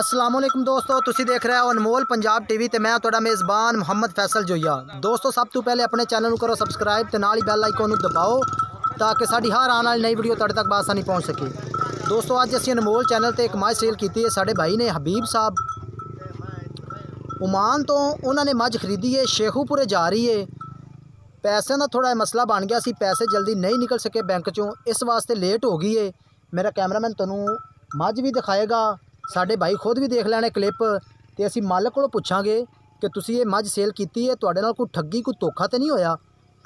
السلام علیکم دوستو تیخ رہے ہو انمول پابیا میں میزبان محمد فیصل جوئی دوستوں سب تو پہلے اپنے چینل کرو سبسکرائب تو نی بائکون دباؤ تاکہ ساری ہر آنے والی نئی ویڈیو تک آسانی پہنچ سکے دوستوں اجنج انمول چینل پہ ایک مجھ سیل کی سارے بھائی نے حبیب صاحب امان تو انہوں نے مجھ خریدی ہے شےخو پورے جا رہی ہے پیسوں کا تھوڑا مسئلہ بن گیا اِسی پیسے جلدی نہیں نکل سکے بینک چوں اس واسطے لےٹ ہو گئی ہے میرا کیمرامین مجھ بھی دکھائے گا ਸਾਡੇ ਭਾਈ ਖੁਦ ਵੀ ਦੇਖ ਲੈਣੇ ਕਲਿੱਪ ਤੇ ਅਸੀਂ ਮਾਲਕ ਕੋਲੋਂ ਪੁੱਛਾਂਗੇ ਕਿ ਤੁਸੀਂ ਇਹ ਮੱਝ ਸੇਲ ਕੀਤੀ ਹੈ ਤੁਹਾਡੇ ਨਾਲ ਕੋਈ ਠੱਗੀ ਕੋਈ ਧੋਖਾ ਤੇ ਨਹੀਂ ਹੋਇਆ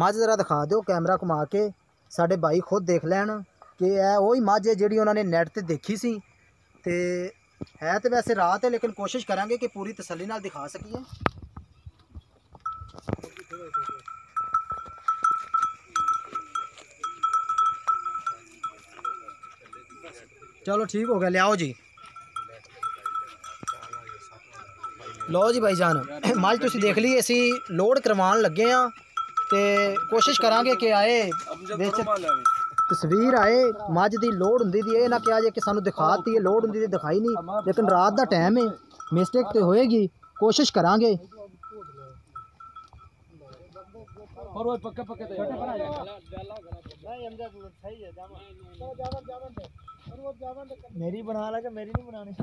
مجھ ذرا دکھا دو کیمرہ کما کے سارے بھائی خود دیکھ لین کہ وہی مجھ ہے جی انہوں نے نیٹ تو دیکھی سی تو ہے تو ویسے رات ہے لیکن کوشش کریں گے کہ پوری تسلی دکھا سکے چلو ٹھیک ہو گیا لیاؤ جی لو جی بھائی جان مجھ تھی دیکھ لی اسی لوڈ کروان لگے ہاں کوشش کر گے کہ آئے تصویر آئے مجھ کی دکھا دکھائی نہیں لیکن رات کا ٹائم مسٹیک تو ہوئے گی کوشش بنانی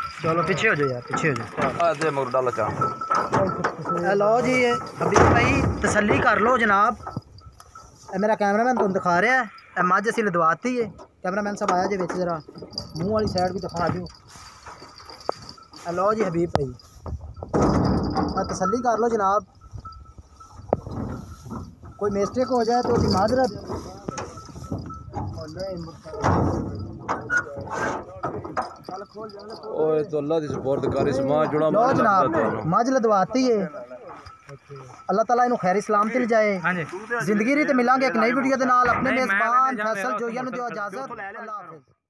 چلو پیچھے پیچھے ہو ہو ہلو جی ابھی بھائی تسلی کر لو جناب میرا کیمرہ مین تم دکھا رہا ہے مجھ لدواتی ہے کیمرہ مین صاحب آیا جی ذرا منہ والی سائڈ بھی دکھا دوں لو جی حبیب بھائی تسلی کر لو جناب کوئی مسٹیک ہو جائے تو معذرت تو اللہ دی کر اس ماں ماں جڑا مجھ لدا ہے اللہ تعالیٰ انہوں خیر اسلام خیری سلام تجائے ملا گا ایک نئی ویڈیو اپنے میزبان فیصل نو دیو اجازت اللہ حافظ